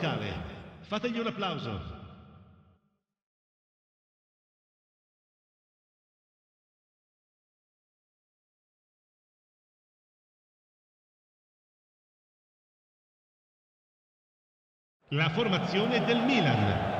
locale. Fategli un applauso. La formazione del Milan.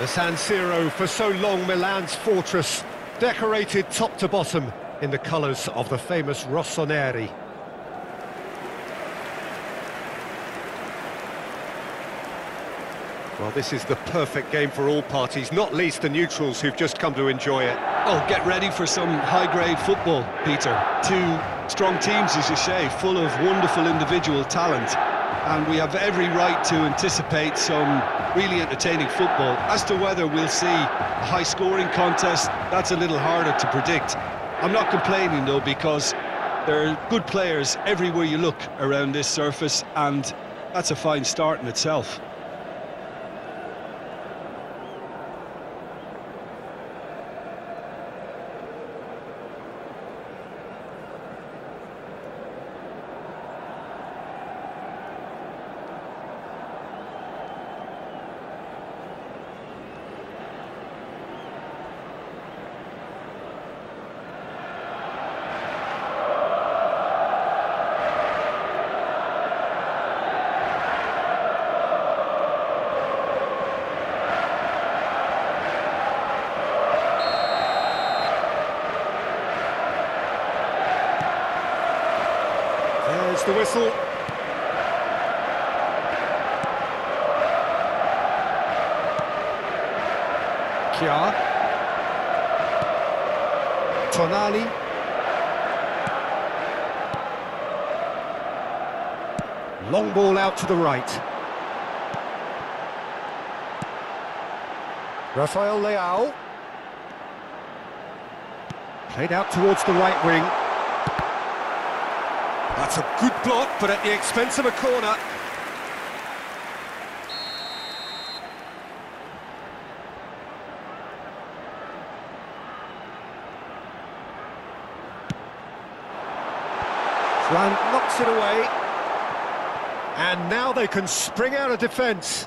The San Siro, for so long Milan's fortress, decorated top to bottom in the colours of the famous Rossoneri. Well, this is the perfect game for all parties, not least the neutrals who've just come to enjoy it. Oh, get ready for some high-grade football, Peter. Two strong teams, as you say, full of wonderful individual talent. And we have every right to anticipate some really entertaining football. As to whether we'll see a high-scoring contest, that's a little harder to predict. I'm not complaining, though, because there are good players everywhere you look around this surface, and that's a fine start in itself. There's the whistle. Kjaer. Tonali. Long ball out to the right. Rafael Leao. Played out towards the right wing. That's a good block, but at the expense of a corner. Flan knocks it away. And now they can spring out of defence.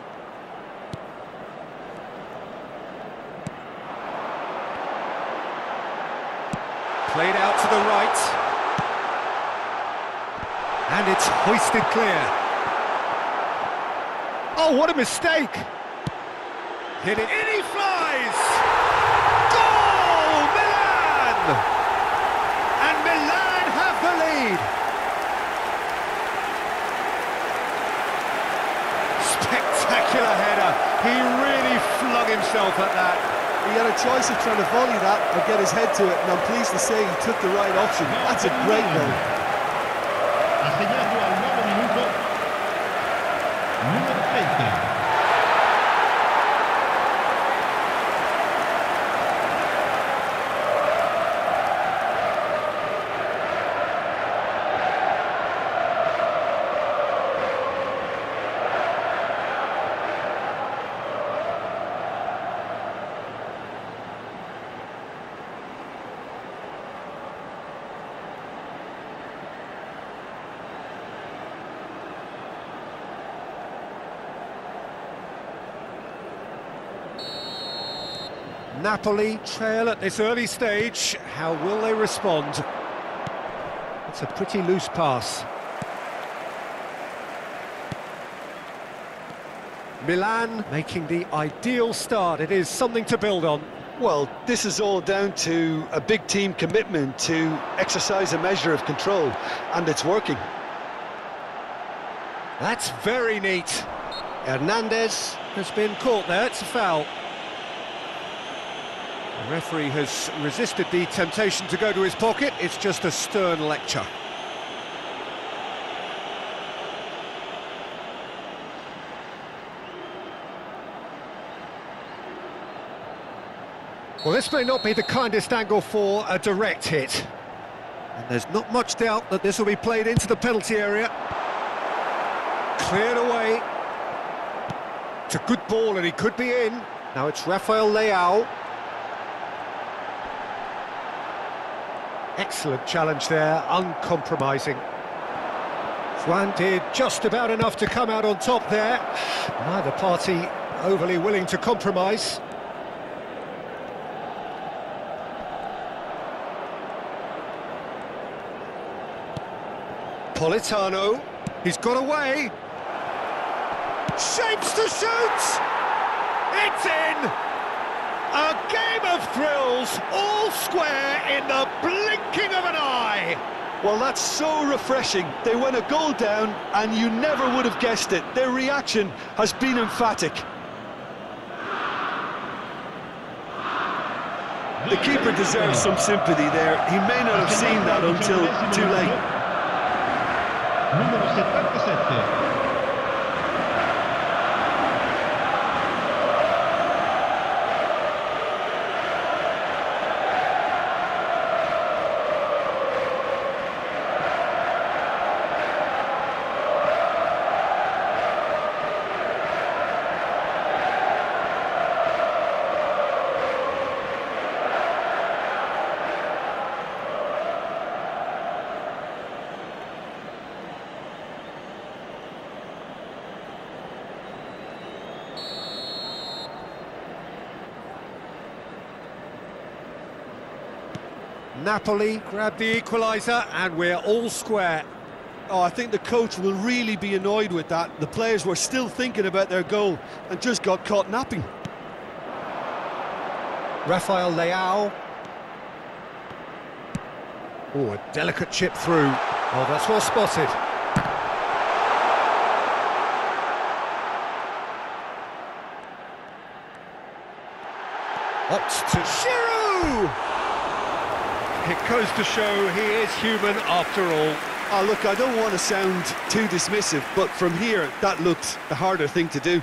Played out to the right. And it's hoisted clear. Oh, what a mistake! Hit it, in he flies! Goal, Milan! And Milan have the lead. Spectacular header. He really flung himself at that. He had a choice of trying to volley that or get his head to it, and I'm pleased to say he took the right option. That's a great goal. Ha segnato Napoli trail at this early stage. How will they respond? It's a pretty loose pass. Milan making the ideal start. It is something to build on. Well, this is all down to a big team commitment to exercise a measure of control, and it's working. That's very neat. Hernandez has been caught there. It's a foul. The referee has resisted the temptation to go to his pocket. It's just a stern lecture. Well, this may not be the kindest angle for a direct hit. And there's not much doubt that this will be played into the penalty area. Cleared away. It's a good ball and he could be in. Now it's Rafael Leao. Excellent challenge there, uncompromising. Juan did just about enough to come out on top there. Neither party overly willing to compromise. Politano, he's got away. Shapes to shoot! It's in! A game of thrills, all square in the blinking of an eye! Well, that's so refreshing. They went a goal down, and you never would have guessed it. Their reaction has been emphatic. The keeper deserves some sympathy there. He may not have seen that until too late. Napoli grab the equaliser and we're all square. Oh, I think the coach will really be annoyed with that. The players were still thinking about their goal and just got caught napping. Rafael Leao. Oh, a delicate chip through. Oh, that's well spotted. Opts to Giroud! It goes to show he is human after all. Oh, look, I don't want to sound too dismissive, but from here, that looked the harder thing to do.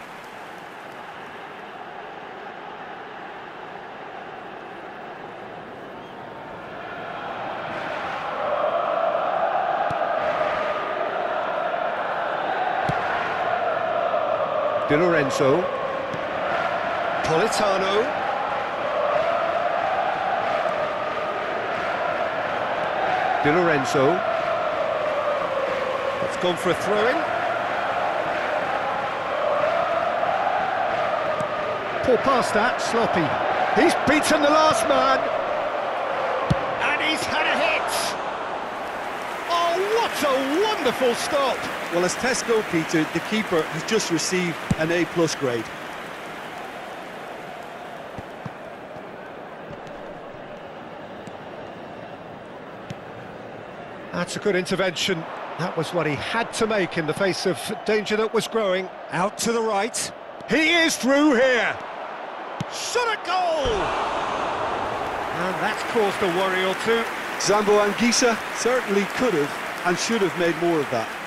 Di Lorenzo. Politano. Di Lorenzo. It's gone for a throw-in. Poor pass that, sloppy. He's beaten the last man. And he's had a hit. Oh, what a wonderful stop. Well, as tests go, Peter, the keeper has just received an A-plus grade. That's a good intervention. That was what he had to make in the face of danger that was growing. Out to the right. He is through here. Shot a goal! And that's caused a worry or two. Zambo Anguissa certainly could have and should have made more of that.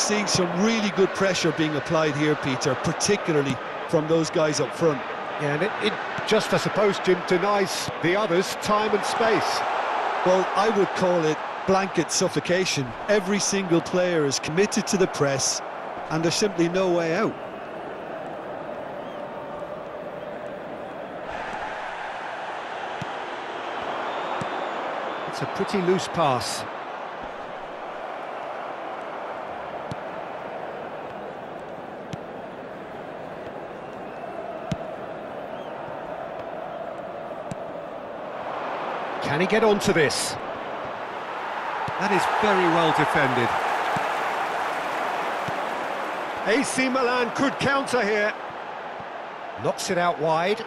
Seeing some really good pressure being applied here, Peter, particularly from those guys up front. Yeah, and it, it just, I suppose, Jim, denies the others time and space. Well, I would call it blanket suffocation. Every single player is committed to the press, and there's simply no way out. It's a pretty loose pass. Can he get onto this? That is very well defended. AC Milan could counter here. Knocks it out wide.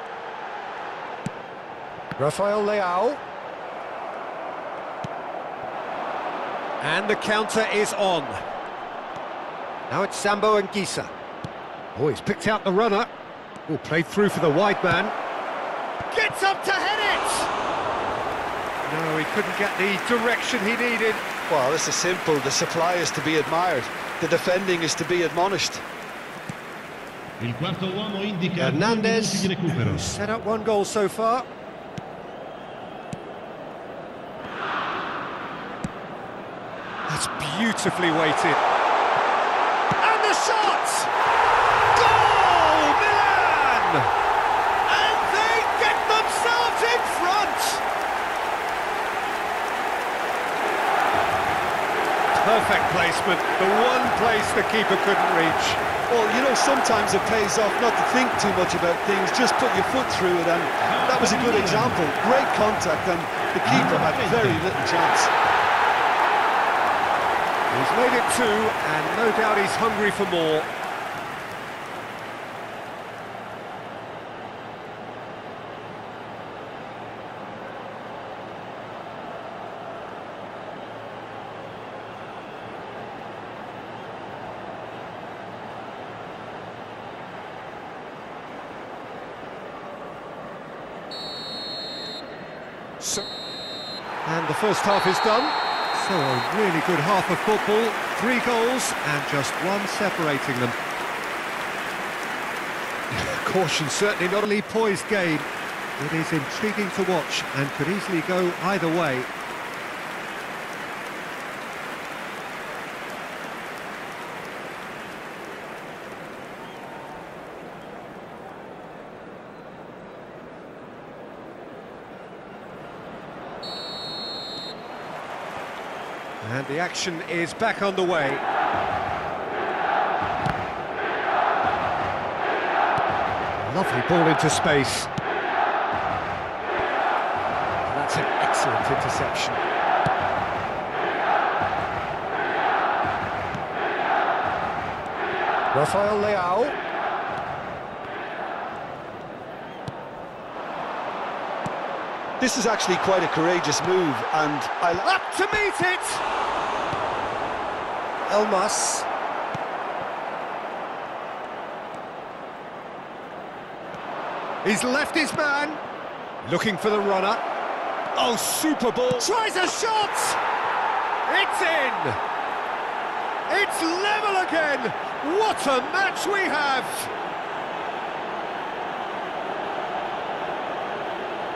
Rafael Leao. And the counter is on. Now it's Zambo Anguissa. Oh, he's picked out the runner. Oh, played through for the wide man. Gets up to head it! No, he couldn't get the direction he needed. Well, this is simple. The supply is to be admired. The defending is to be admonished. Il quarto uomo indica Hernandez minuti di recupero. set up one goal so far. That's beautifully weighted. And the shot! Goal, Milan! And they get themselves in front! Perfect placement, the one place the keeper couldn't reach. Well, you know, sometimes it pays off not to think too much about things, just put your foot through it, and that was a good example. Great contact, and the keeper had very little chance. He's made it two, and no doubt he's hungry for more. And the first half is done. So a really good half of football, three goals and just one separating them. Caution certainly not a poised game. It is intriguing to watch and could easily go either way. And the action is back on the way. Lovely ball into space. That's an excellent interception. Rafael Leao. This is actually quite a courageous move, and I... Up to meet it! Elmas. He's left his man. Looking for the runner. Oh, super ball. Tries a shot! It's in! It's level again! What a match we have!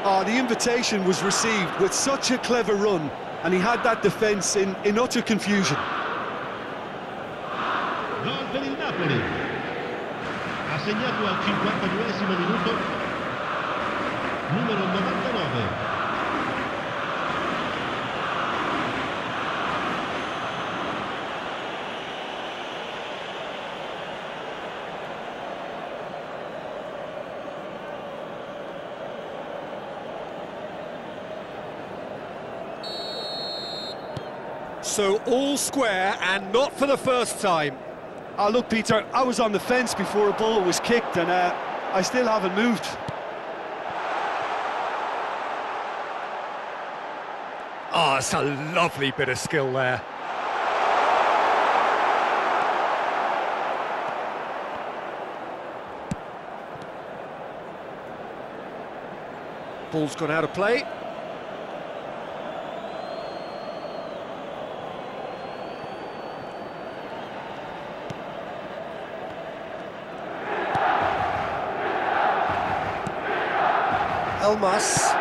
Oh, the invitation was received with such a clever run, and he had that defence in, in utter confusion. Gol per il Napoli. Ha segnato al 52esimo minuto numero 99. So all square and not for the first time. Oh, look, Peter, I was on the fence before a ball was kicked, and uh, I still haven't moved. Oh, it's a lovely bit of skill there. Ball's gone out of play. Elmas.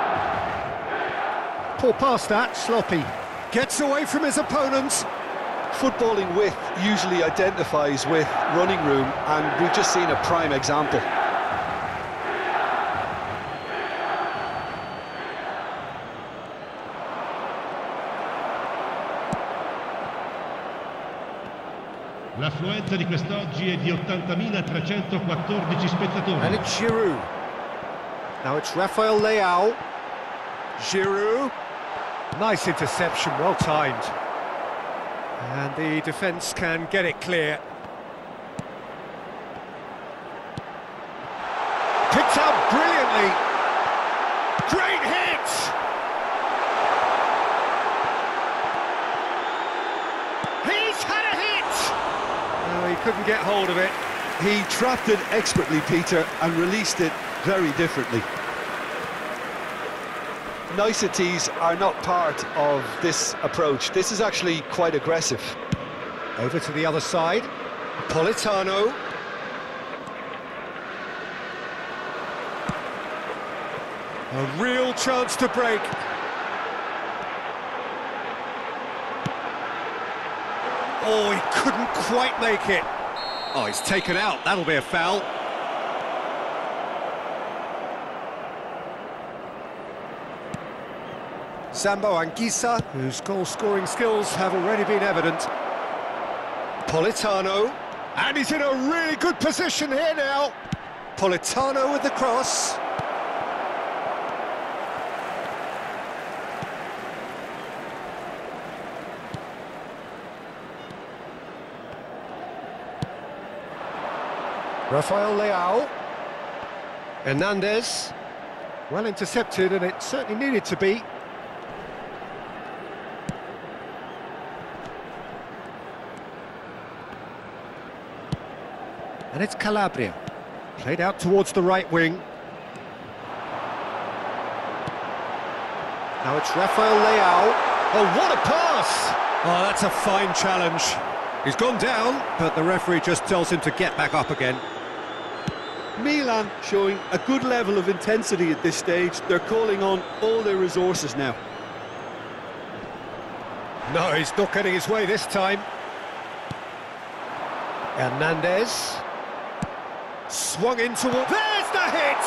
Poor pass that, sloppy. Gets away from his opponents. Footballing width usually identifies with running room, and we've just seen a prime example. L'affluenza di quest'oggi è di 80.314 spettatori. And it's Giroud. Now it's Rafael Leao. Giroud. Nice interception, well timed. And the defence can get it clear. Picked out brilliantly. great hit! He's had a hit! Oh, he couldn't get hold of it. He trapped it expertly, Peter, and released it very differently. Niceties are not part of this approach. This is actually quite aggressive. Over to the other side. Politano. A real chance to break. Oh, he couldn't quite make it. Oh, he's taken out. That'll be a foul. Zambo Anguissa, whose goal-scoring skills have already been evident. Politano, and he's in a really good position here now. Politano with the cross. Rafael Leao. Hernandez. Well intercepted, and it certainly needed to be. And it's Calabria. Played out towards the right wing. Now it's Rafael Leao. Oh, what a pass! Oh, that's a fine challenge. He's gone down, but the referee just tells him to get back up again. Milan showing a good level of intensity at this stage. They're calling on all their resources now. No, he's not getting his way this time. Hernandez. Swung into... one. There's the hit!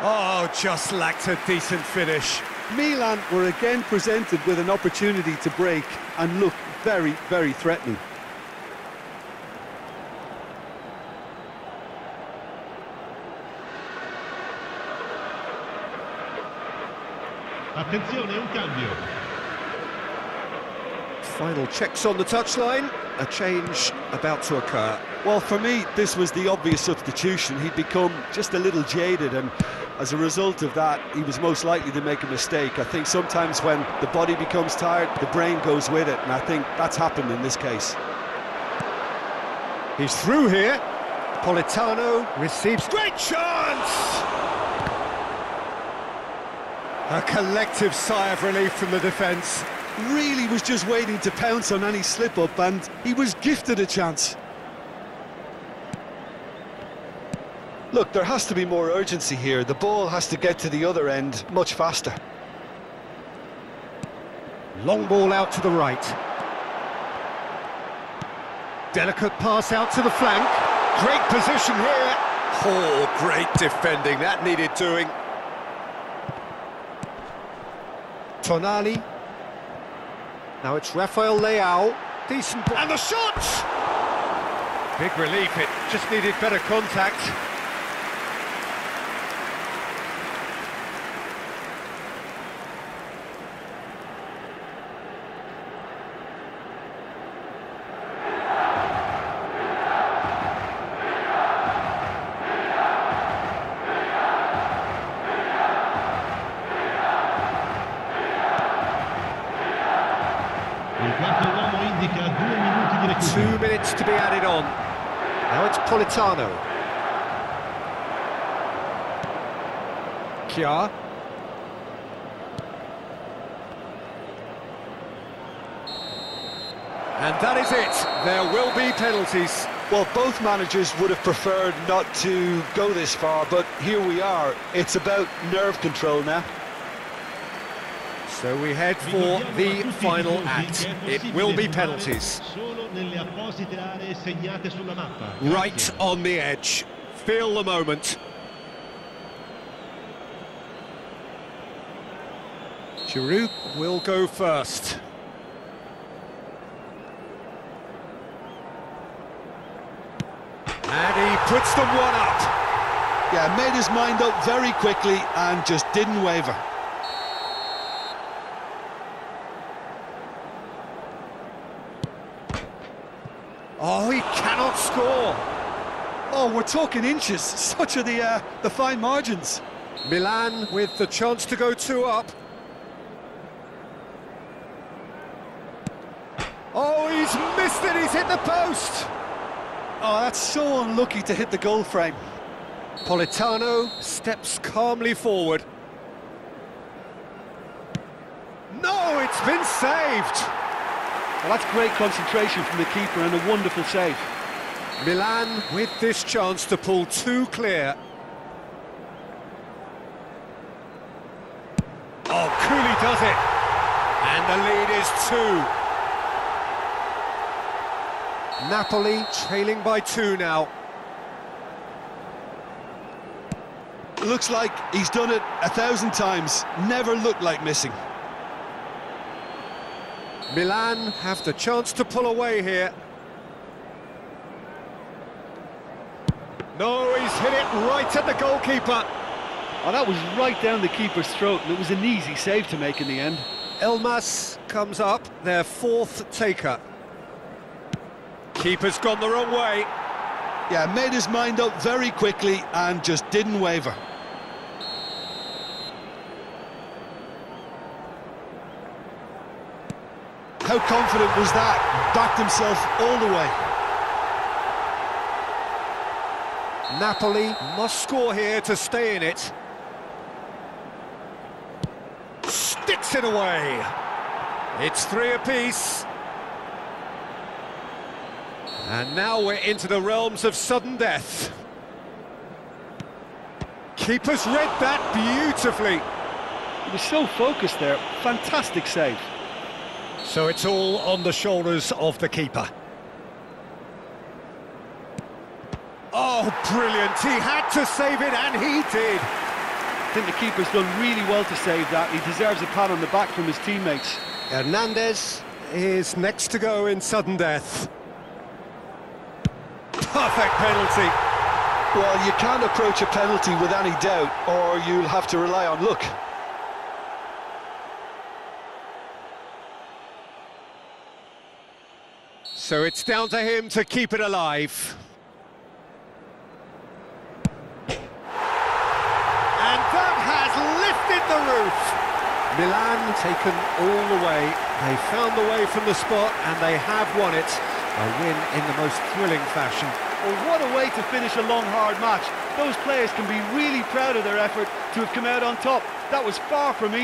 Oh, just lacked a decent finish. Milan were again presented with an opportunity to break and look very, very threatening. Attenzione, un cambio. Final checks on the touchline. A change about to occur. Well, for me, this was the obvious substitution. He'd become just a little jaded, and as a result of that, he was most likely to make a mistake. I think sometimes when the body becomes tired, the brain goes with it, and I think that's happened in this case. He's through here. Politano receives great chance! A collective sigh of relief from the defence. Really was just waiting to pounce on any slip-up, and he was gifted a chance. Look, there has to be more urgency here. The ball has to get to the other end much faster. Long ball out to the right. Delicate pass out to the flank. Great position here. Oh, great defending. That needed doing. Tonali. Now it's Rafael Leao. Decent ball. And the shot! Big relief. It just needed better contact. Il quarto uomo indica due minuti di Two recupero. minutes to be added on. Now it's Politano. And that is it. There will be penalties. Well, both managers would have preferred not to go this far, but here we are. It's about nerve control now. So we head for the final act. It will be penalties. Right on the edge. Feel the moment. Giroud will go first. And he puts them one up. Yeah, made his mind up very quickly and just didn't waver. Oh, he cannot score. Oh, we're talking inches. Such are the uh, the fine margins. Milan with the chance to go two up. Oh, he's missed it, he's hit the post! Oh, that's so unlucky to hit the goal frame. Politano steps calmly forward. No, it's been saved! Well, that's great concentration from the keeper and a wonderful save. Milan with this chance to pull two clear. Oh, Cooley does it! And the lead is two. Napoli trailing by two now. Looks like he's done it a thousand times. Never looked like missing. Milan have the chance to pull away here. No, he's hit it right at the goalkeeper. Oh, that was right down the keeper's throat, and it was an easy save to make in the end. Elmas comes up, their fourth taker. Keeper's gone the wrong way. Yeah, made his mind up very quickly and just didn't waver. How confident was that? Backed himself all the way. Napoli must score here to stay in it. Sticks it away. It's three apiece. And now we're into the realms of sudden death. Keeper's read that beautifully. He was so focused there. Fantastic save. So it's all on the shoulders of the keeper. Oh, brilliant. He had to save it, and he did. I think the keeper's done really well to save that. He deserves a pat on the back from his teammates. Hernandez is next to go in sudden death. Perfect penalty. Well, you can't approach a penalty with any doubt, or you'll have to rely on luck. So it's down to him to keep it alive. And that has lifted the roof. Milan taken all the way. They found the way from the spot and they have won it. A win in the most thrilling fashion. Well, what a way to finish a long, hard match. Those players can be really proud of their effort to have come out on top. That was far from easy.